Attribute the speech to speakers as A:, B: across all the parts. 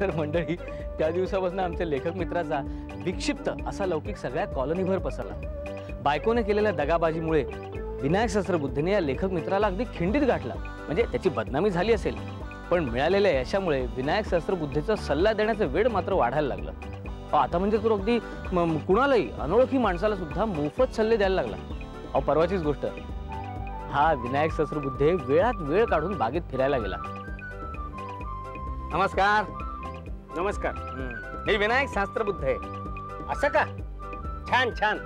A: तर मंडळी त्या दिवसापासून आमच्या लेखक मित्राचा विक्षिप्त असा लौकिक सगळ्या कॉलनीभर पसरला. बायकोने केलेल्या दगाबाजीमुळे विनायक सहस्रबुद्धीने या लेखक मित्राला अगदी खिंडीत गाठला. म्हणजे त्याची बदनामी झाली असेल. पण मिळालेल्या यशामुळे विनायक सहस्रबुद्धीचा सल्ला देण्याचं वेळ मात्र वाढायला लागलं. अहो, आता म्हणजे तो अगदी कुणालाही अनोळखी माणसाला सुद्धा मोफत सल्ले द्यायला लागला. अहो परवाचीच गोष्ट. हा विनायक सहस्रबुद्धे वेळात वेळ काढून बागेत फिरायला गेला. नमस्कार.
B: नमस्कार.
A: मी विनायक शास्त्रबुद्ध. आहे
B: असं का? छान छान.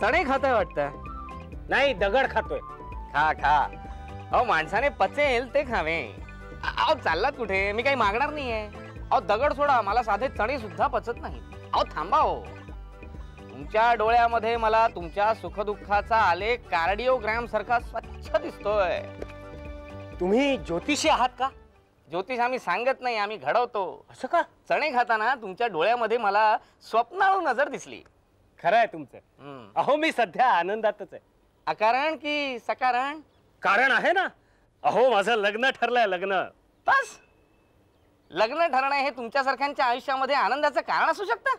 A: चणे खाताय वाटतं?
B: नाही दगड खातोय.
A: खा खा. अहो माणसाने पचेल ते खावे. अहो चाललात कुठे? मी काही मागणार नाहीये. अहो दगड सोडा. मला साधे चणे सुद्धा पचत नाही अहो थांबा हो. तुमच्या डोळ्यामध्ये मला तुमच्या सुखदुःखाचा आलेख कार्डिओग्राम सारखा स्वच्छ दिसतोय.
B: तुम्ही ज्योतिषी आहात का?
A: ज्योतिष आम्ही सांगत नाही आम्ही घडवतो.
B: असं का?
A: चणे खाताना तुमच्या डोळ्यामध्ये मला स्वप्नाळू नजर दिसली.
B: खरं आहे तुमचं. अहो मी सध्या आनंदातच आहे.
A: अकारण की सकारण?
B: कारण आहे ना? अहो माझं लग्न ठरलंय लग्न.
A: बस. लग्न ठरणं हे तुमच्यासारख्यांच्या आयुष्यामध्ये आनंदाचं कारण असू शकतं.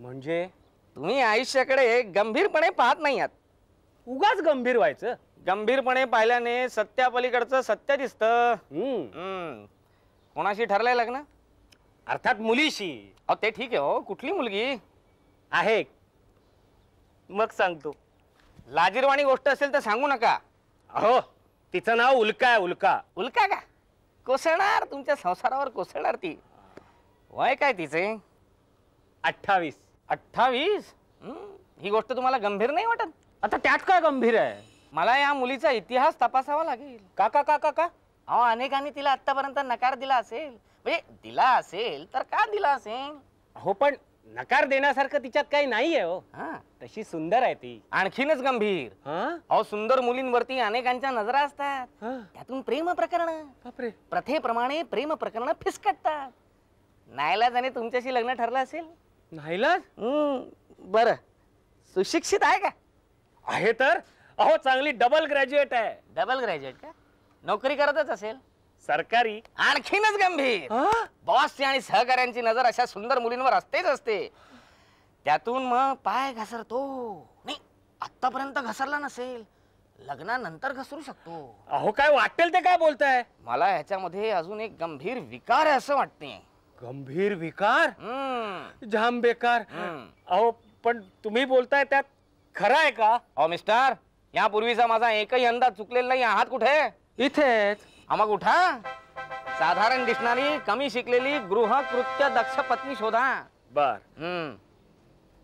B: म्हणजे?
A: तुम्ही आयुष्याकडे गंभीरपणे पाहत नाही आहात.
B: उगाच गंभीर व्हायचं.
A: गंभीरपणे पाहिल्याने सत्यापलीकडचं सत्य दिसतं.
B: हम्म.
A: कोणाशी ठरलंय लग्न?
B: अर्थात मुलीशी.
A: अहो ते ठीक आहे हो. कुठली मुलगी?
B: आहे मग सांगतो
A: लाजीरवाणी गोष्ट असेल तर सांगू नका.
B: अहो तिचं नाव उल्का आहे उल्का.
A: उलका का? कोसळणार तुमच्या संसारावर कोसळणार ती. वय काय तिचे?
B: अठ्ठावीस.
A: अठ्ठावीस? हम्म. ही गोष्ट तुम्हाला गंभीर नाही वाटत?
B: आता त्यात काय गंभीर आहे?
A: मला या मुलीचा इतिहास तपासावा लागेल.
B: का का का का का?
A: अहो अनेकांनी तिला आतापर्यंत नकार दिला असेल. म्हणजे दिला असेल तर का दिला असेल?
B: अहो पण नकार देण्यासारखं तिच्यात काही नाहीये हो.
A: हा.
B: तशी सुंदर आहे ती.
A: आणखीनच गंभीर.
B: हा?
A: अहो सुंदर मुलींवरती अनेकांच्या नजरा असतात.
B: हा.
A: त्यातून प्रेम प्रकरण.
B: बापरे.
A: प्रथेप्रमाणे प्रेम प्रकरण फिसकटतात. नायलाजाने तुमच्याशी लग्न ठरलं असेल? हम्म, बरं. सुशिक्षित आहे का?
B: आहे तर? अहो चांगली डबल ग्रॅज्युएट आहे.
A: डबल ग्रॅज्युएट का? नोकरी करतच असेल.
B: सरकारी.
A: आणखीनच गंभीर. बॉसची आणि सहकाऱ्यांची नजर अशा सुंदर मुलींवर असतेच असते. त्यातून मग पाय घसरतो. नाही आतापर्यंत घसरला नसेल. लग्नानंतर घसरू शकतो.
B: अहो काय वाटेल ते काय बोलताय?
A: मला ह्याच्यामध्ये अजून एक गंभीर विकार आहे असं वाटते.
B: गंभीर विकार?
A: हम्म,
B: जाम बेकार. अहो पण तुम्ही बोलताय त्यात खरं आहे का?
A: अहो मिस्टर यापूर्वीचा माझा एकही अंदाज चुकलेला नाही. आहात कुठे?
B: इथेच
A: हा, मग उठा साधारण दिसणारी कमी शिकलेली गृहकृत्य दक्ष पत्नी शोधा.
B: बर.
A: हम्म.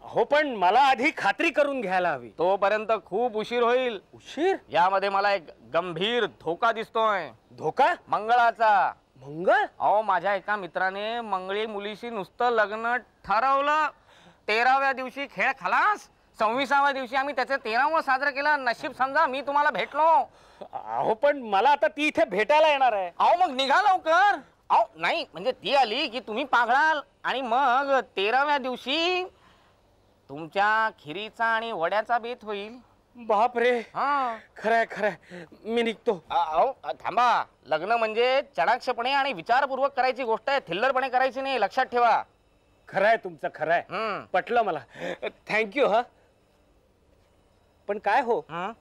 B: अहो पण मला आधी खात्री करून घ्यायला हवी.
A: तोपर्यंत खूप उशीर होईल.
B: उशीर?
A: यामध्ये मला एक गंभीर धोका दिसतोय.
B: धोका?
A: मंगळाचा.
B: मंगळ?
A: अहो माझ्या एका मित्राने मंगळी मुलीशी नुसतं लग्न ठरवलं. तेराव्या दिवशी खेळ खलास. सव्वीसाव्या दिवशी आम्ही त्याचं तेरावं साजरं केलं. नशीब समजा मी तुम्हाला भेटलो.
B: अहो पण मला आता ती इथे भेटायला येणार आहे.
A: अहो मग निघा लवकर. अहो नाही म्हणजे ती आली की तुम्ही पाघळाल. आणि मग तेराव्या दिवशी तुमच्या खिरीचा आणि वड्याचा बेत होईल.
B: बापरे.
A: हा.
B: खरंय खरंय. मी निघतो.
A: अ- अहो अ, थांबा. लग्न म्हणजे चणाक्षपणे आणि विचारपूर्वक करायची गोष्ट आहे. थिल्लरपणे करायची नाही. लक्षात ठेवा.
B: खरंय तुमचं खरंय.
A: हम्म.
B: पटलं मला. थँक्यू हा. पण काय हो?
A: हं?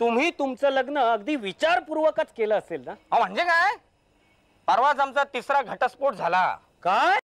B: तुम्ही तुमचं लग्न अगदी विचारपूर्वकच केलं असेल ना?
A: अहो म्हणजे काय? परवाच आमचा तिसरा घटस्फोट झाला.
B: काय?